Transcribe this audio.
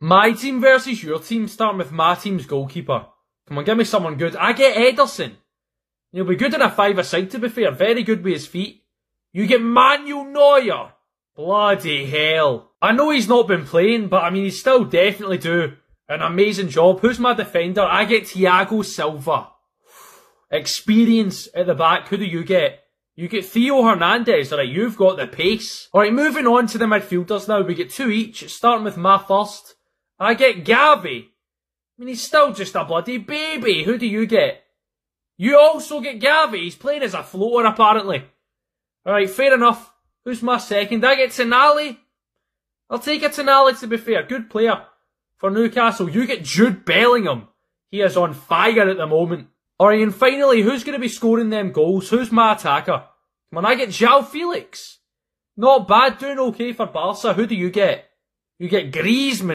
My team versus your team, starting with my team's goalkeeper. Come on, give me someone good. I get Ederson. He'll be good in a five-a-side to be fair, very good with his feet. You get Manuel Neuer. Bloody hell. I know he's not been playing, but I mean, he's still definitely do an amazing job. Who's my defender? I get Thiago Silva. Experience at the back. Who do you get? You get Theo Hernandez. Alright, you've got the pace. Alright, moving on to the midfielders now. We get two each, starting with my first. I get Gavi. I mean, he's still just a bloody baby. Who do you get? You also get Gavi. He's playing as a floater, apparently. Alright, fair enough. Who's my second? I get Tonali. I'll take a Tonali to be fair. Good player for Newcastle. You get Jude Bellingham. He is on fire at the moment. Alright, and finally, who's going to be scoring them goals? Who's my attacker? When I get João Felix. Not bad, doing okay for Barca. Who do you get? You get Griezmann.